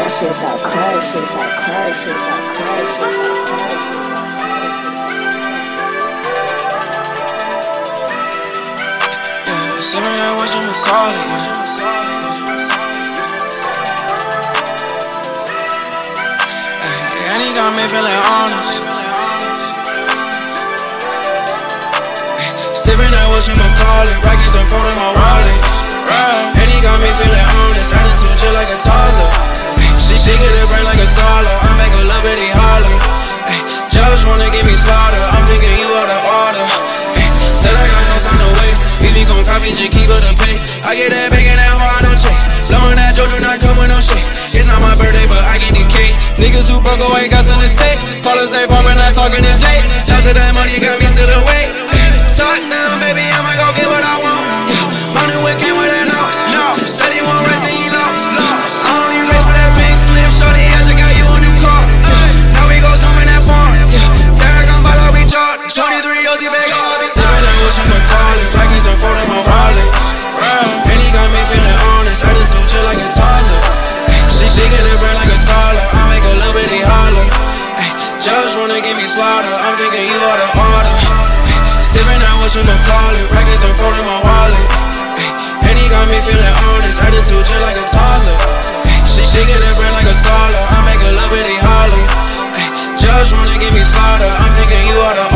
That shit so crazy, shit so crazy, shit so crazy, shit so crazy, shit so Yeah, sipping that what you call it. Yeah. And he got me feeling honest. Sipping that what you call it. Rockies unfolding my wallet. And Wanna give me slaughter. I'm thinking you are the order. Said I got no time to waste. If you gon' copy, just keep it the pace. I get that bacon that hard, no chase. Blowing that Joe, do not come with no shit. It's not my birthday, but I get the cake. Niggas who broke away got something to say. Us, stay farming, not talking to Jay. Shots of that money got me still away. Talk slaughter. I'm thinking you are the order. Sipping that what you might call it. Rockies unfolding my wallet. And he got me feeling honest. Attitude just like a toddler. She shaking her brain like a scholar. I make a little bitty holler. Judge wanna give me slaughter. I'm thinking you are the.